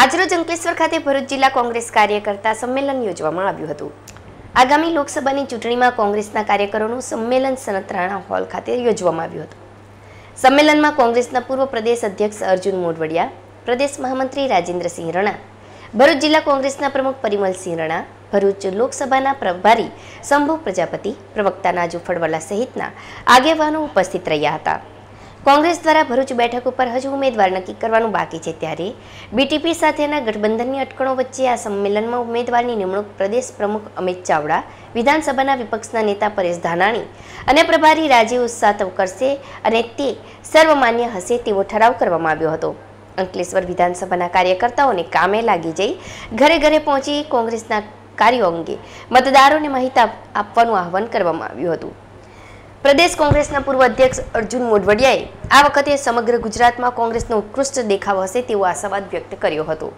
આજરોજ અંકલેશ્વર ખાતે ભરૂચ જિલ્લા કોંગ્રેસ કાર્યકર્તા સંમેલન યોજવામાં આવ્યું હતું. આગામી લોકસભાની ચૂંટણીમાં કોંગ્રેસના કાર્યકરોનું સંમેલન સનત રાણા હોલ ખાતે યોજવામાં આવ્યું હતું. સંમેલનમાં કોંગ્રેસના પૂર્વ પ્રદેશ અધ્યક્ષ અર્જુન મોઢવડિયા, પ્રદેશ મહામંત્રી રાજેન્દ્રસિંહ રણા, ભરૂચ જિલ્લા કોંગ્રેસના પ્રમુખ પરિમલસિંહ રણા, ભરૂચ લોકસભાના પ્રભારી શંભુ પ્રજાપતિ, પ્રવક્તા નાજુ ફળવાલા સહિતના આગેવાનો ઉપસ્થિત રહ્યા હતા. કોંગ્રેસ દ્વારા ભરૂચ બેઠક ઉપર હજુ ઉમેદવાર નક્કી કરવાનું બાકી છે ત્યારે બીટીપી સાથેના ગઠબંધનની અટકણો વચ્ચે આ સંમેલનમાં ઉમેદવારની નિમણૂક પ્રદેશ પ્રમુખ અમિત ચાવડા, વિધાનસભાના વિપક્ષના નેતા પરેશ ધાનાણી અને પ્રભારી રાજીવ સાતવ કરશે અને તે સર્વમાન્ય હશે તેવો ઠરાવ કરવામાં આવ્યો હતો. અંકલેશ્વર વિધાનસભાના કાર્યકર્તાઓને કામે લાગી જઈ ઘરે ઘરે પહોંચી કોંગ્રેસના કાર્યો અંગે મતદારોને માહિતી આપવાનું આહવાન કરવામાં આવ્યું હતું. પ્રદેશ કોંગ્રેસના પૂર્વ અધ્યક્ષ અર્જુન મોઢવડિયાએ આ વખતે સમગ્ર ગુજરાતમાં કોંગ્રેસનો ઉત્કૃષ્ટ દેખાવ હશે તેવો આશાવાદ વ્યક્ત કર્યો હતો.